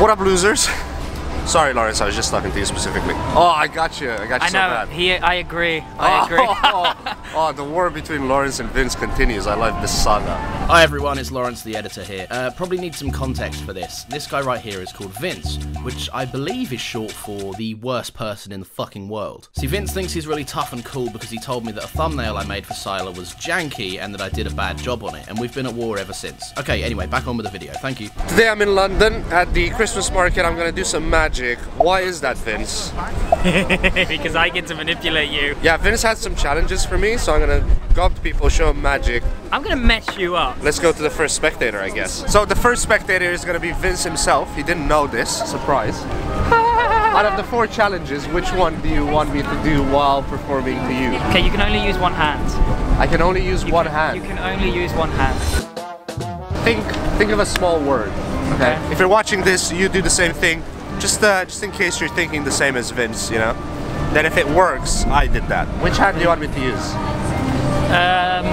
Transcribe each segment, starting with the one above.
What up, losers? Sorry, Laurence, I was just talking to you specifically. Oh, I got you. I got you I so know. bad. He, I agree. I agree. Oh, oh, the war between Laurence and Vince continues. I love this saga. Hi everyone, it's Laurence the editor here. Uh, probably need some context for this. This guy right here is called Vince, which I believe is short for the worst person in the fucking world. See, Vince thinks he's really tough and cool because he told me that a thumbnail I made for Sylar was janky and that I did a bad job on it, and we've been at war ever since. Okay, anyway, back on with the video. Thank you. Today I'm in London at the Christmas market. I'm gonna do some magic. Why is that, Vince? because I get to manipulate you. Yeah, Vince had some challenges for me, so I'm gonna go up to people, show them magic. I'm gonna mess you up. Let's go to the first spectator, I guess. So the first spectator is gonna be Vince himself. He didn't know this. Surprise. Out of the four challenges, which one do you want me to do while performing to you? Okay, you can only use one hand. I can only use You one can- hand. You can only use one hand. think think of a small word. Okay. Okay. If you're watching this, you do the same thing. Just uh, just in case you're thinking the same as Vince, you know. Then if it works, I did that. Which hand do you want me to use? Um,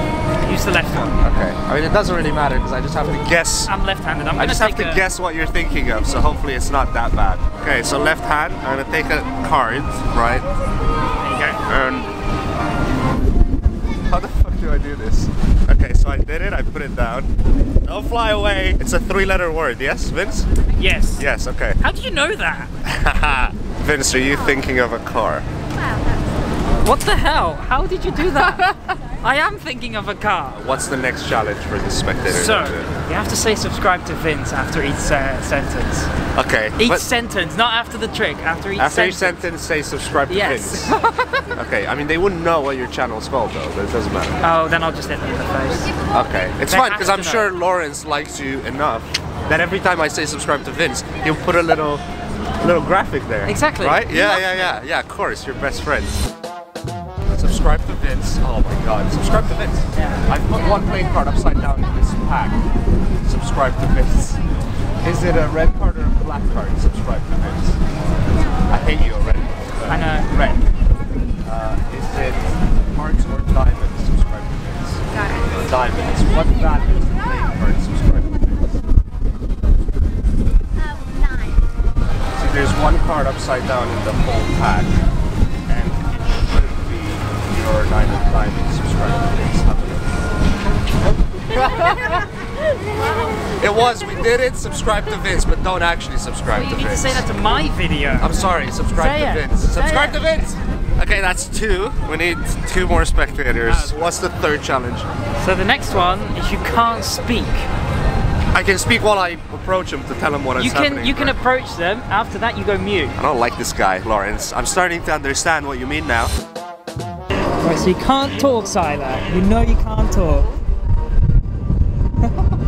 use the left one. Okay. I mean, it doesn't really matter because I just have to guess. I'm left-handed. I'm I gonna just have to a- guess what you're thinking of, so hopefully it's not that bad. Okay, so left hand, I'm gonna take a card, right? There you go. And how the fuck do I do this? Okay, so I did it. I put it down. Don't fly away. It's a three-letter word. Yes, Vince? Yes. Yes. Okay. How did you know that? Vince, are you thinking of a car? What the hell? How did you do that? I am thinking of a car. What's the next challenge for the spectator? So, you have to say subscribe to Vince after each uh, sentence. okay. Each sentence, not after the trick, after each after each sentence. sentence, say subscribe to Yes. Vince. okay. I mean, they wouldn't know what your channel's called though, but it doesn't matter. Oh, then I'll just hit them in the face. Okay. It's They fine because I'm know. sure Laurence likes you enough that every time I say subscribe to Vince, he'll put a little, little graphic there. Exactly. Right? He Yeah, yeah, yeah, yeah. Of course, your best friend. Subscribe to Vince. Oh my God. Subscribe to Vince. Yeah. I've put one playing card upside down in this pack. Subscribe to Vince. Is it a red card or a black card? Subscribe to Vince. I hate you already. I know. Red. Uh, is it hearts or diamonds? Subscribe to Vince. Diamonds. What value is the playing card? Subscribe to Vince. See, there's one card upside down in the whole pack, and it should be your nine of diamonds. To Vince. Have. It was. We did it. Subscribe to Vince, but don't actually subscribe You to need to say that to my video. I'm sorry, subscribe Say to it. Vince. Say Subscribe it. to Vince! Okay, that's two. We need two more spectators. Uh, what's the third challenge? So the next one is you can't speak. I can speak while I approach him to tell him what is You can happening. you can right? approach them. After that, you go mute. I don't like this guy, Laurence. I'm starting to understand what you mean now. Right, so you can't talk, Sylar. You know you can't talk.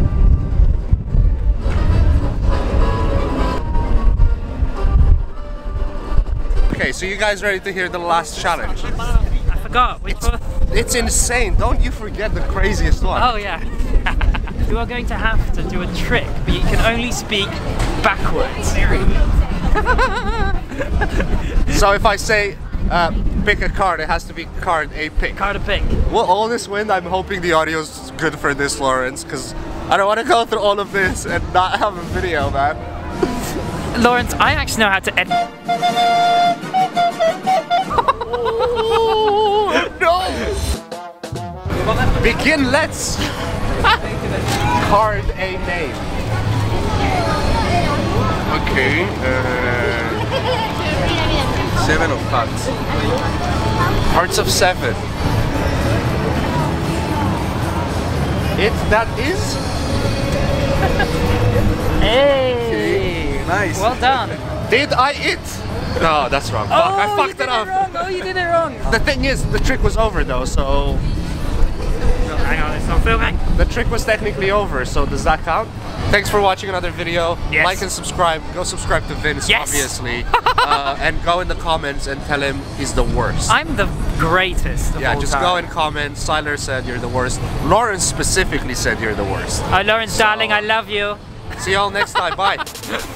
Okay, so you guys ready to hear the last challenge? I forgot which one. It's insane. Don't you forget the craziest one. Oh yeah. you are going to have to do a trick, but you can only speak backwards. So if I say uh, pick a card, it has to be card A pick. Card a pick. Well, all this wind, I'm hoping the audio's good for this, Laurence, because I don't want to go through all of this and not have a video, man. Laurence, I actually know how to edit. no! Begin, let's! Card a name. Okay, uh, seven of hearts. Hearts of seven. It that is? Hey! Nice. Well done. Did I eat? No, that's wrong. Fuck, I oh, you fucked did it up. wrong. Oh, you did it wrong. The thing is, the trick was over though, so Hang on, it's not filming. the trick was technically over, so does that count? Thanks for watching another video. Yes. Like and subscribe. Go subscribe to Vince, Yes. obviously. uh, and go in the comments and tell him he's the worst. I'm the greatest. Of yeah, just time. go and comment. Sylar said you're the worst. Laurence specifically said you're the worst. Oh, Laurence, darling, I love you. See y'all next time. Bye.